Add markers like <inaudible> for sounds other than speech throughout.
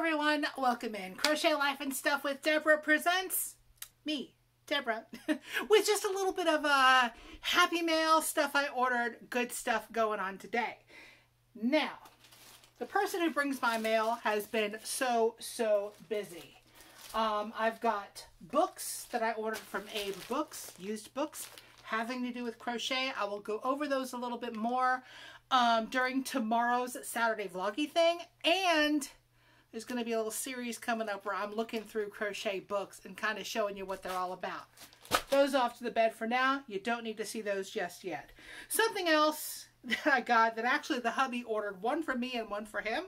everyone, welcome in. Crochet Life and Stuff with Debra presents me, Debra, <laughs> with just a little bit of uh, happy mail stuff I ordered, good stuff going on today. Now, the person who brings my mail has been so, so busy. Um, I've got books that I ordered from Abe Books, used books, having to do with crochet. I will go over those a little bit more um, during tomorrow's Saturday vloggy thing. And there's going to be a little series coming up where I'm looking through crochet books and kind of showing you what they're all about. Those off to the bed for now. You don't need to see those just yet. Something else <laughs> that I got that actually the hubby ordered one for me and one for him.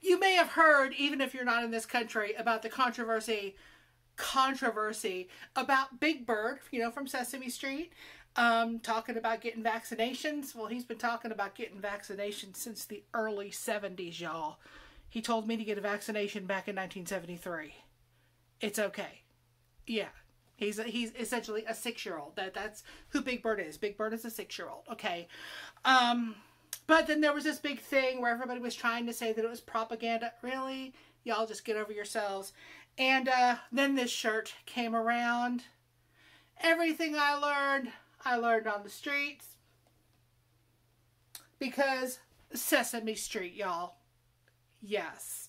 You may have heard, even if you're not in this country, about the controversy controversy about Big Bird, you know, from Sesame Street, um, talking about getting vaccinations. Well, he's been talking about getting vaccinations since the early 70s, y'all. He told me to get a vaccination back in 1973. It's okay. Yeah. He's he's essentially a six-year-old. That that's who Big Bird is. Big Bird is a six-year-old. Okay. Um, but then there was this big thing where everybody was trying to say that it was propaganda. Really? Y'all just get over yourselves. And uh, then this shirt came around. Everything I learned, I learned on the streets. Because Sesame Street, y'all. Yes.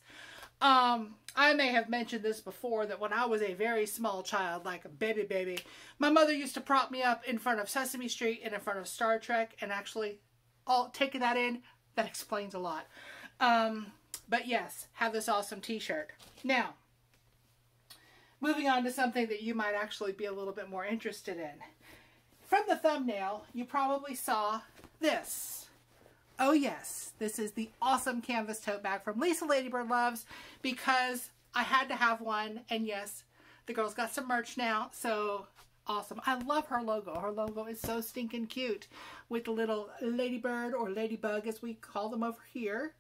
Um, I may have mentioned this before that when I was a very small child, like a baby baby, my mother used to prop me up in front of Sesame Street and in front of Star Trek and actually all taking that in, that <laughs> explains a lot. Um, but yes, have this awesome t-shirt. Now, moving on to something that you might actually be a little bit more interested in. From the thumbnail, you probably saw this. Oh yes, this is the awesome canvas tote bag from Lisa Ladybird Loves because I had to have one and yes, the girls got some merch now, so awesome. I love her logo. Her logo is so stinking cute with the little ladybird or ladybug as we call them over here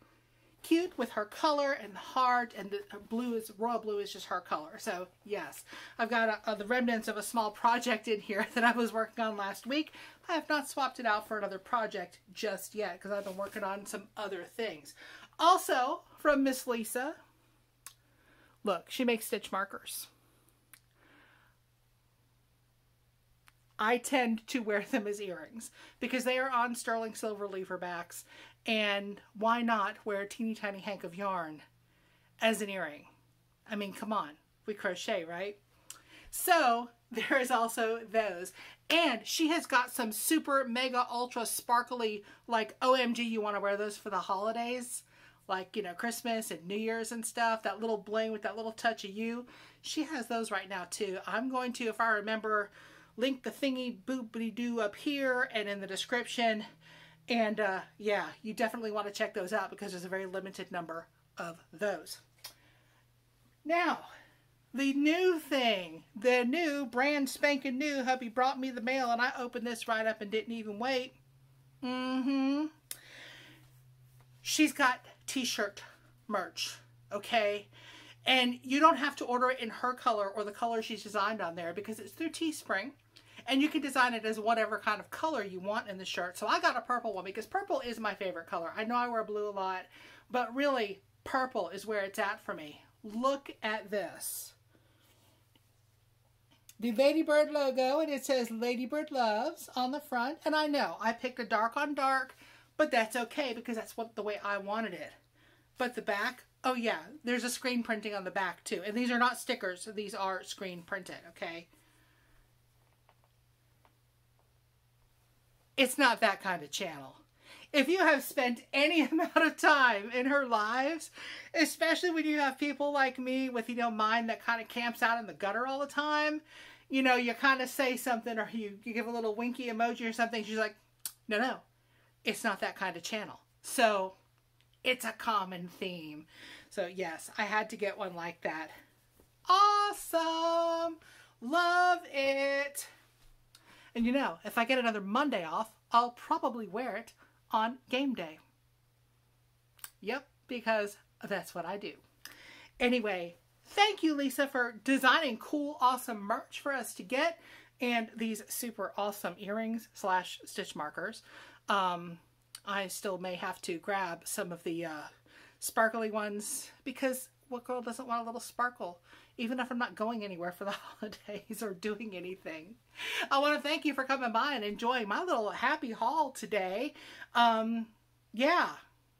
cute with her color and the heart and the uh, blue is royal blue is just her color. So yes. I've got a, a, the remnants of a small project in here <laughs> that I was working on last week. I have not swapped it out for another project just yet because I've been working on some other things. Also from Miss Lisa look she makes stitch markers I tend to wear them as earrings because they are on sterling silver lever backs and why not wear a teeny tiny hank of yarn as an earring? I mean, come on, we crochet, right? So <laughs> there is also those. And she has got some super mega ultra sparkly, like OMG, you want to wear those for the holidays? Like, you know, Christmas and New Year's and stuff. That little bling with that little touch of you. She has those right now too. I'm going to, if I remember, link the thingy boopity doo up here and in the description and uh, yeah, you definitely want to check those out because there's a very limited number of those. Now, the new thing, the new brand spanking new, hubby brought me the mail and I opened this right up and didn't even wait. Mm-hmm. She's got t-shirt merch, okay? And you don't have to order it in her color or the color she's designed on there because it's through Teespring. And you can design it as whatever kind of color you want in the shirt. So I got a purple one because purple is my favorite color. I know I wear blue a lot, but really purple is where it's at for me. Look at this. The Ladybird logo and it says Ladybird Loves on the front. And I know I picked a dark on dark, but that's okay because that's what the way I wanted it. But the back, oh yeah, there's a screen printing on the back too. And these are not stickers, these are screen printed, okay? It's not that kind of channel. If you have spent any <laughs> amount of time in her lives, especially when you have people like me with, you know, mind that kind of camps out in the gutter all the time, you know, you kind of say something or you, you give a little winky emoji or something. She's like, no, no, it's not that kind of channel. So it's a common theme. So yes, I had to get one like that. Awesome. Love it. And you know, if I get another Monday off, I'll probably wear it on game day. Yep, because that's what I do. Anyway, thank you, Lisa, for designing cool, awesome merch for us to get and these super awesome earrings slash stitch markers. Um, I still may have to grab some of the uh, sparkly ones because what girl doesn't want a little sparkle? Even if I'm not going anywhere for the <laughs> holidays or doing anything. I want to thank you for coming by and enjoying my little happy haul today. Um, yeah,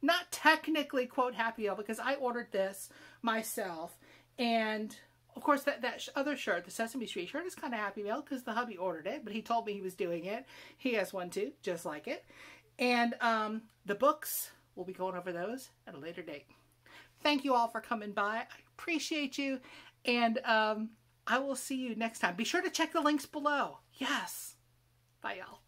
not technically quote happy haul because I ordered this myself and of course, that, that other shirt, the Sesame Street shirt, is kind of Happy Mail because the hubby ordered it, but he told me he was doing it. He has one too, just like it. And um, the books, we'll be going over those at a later date. Thank you all for coming by. I appreciate you. And um, I will see you next time. Be sure to check the links below. Yes. Bye, y'all.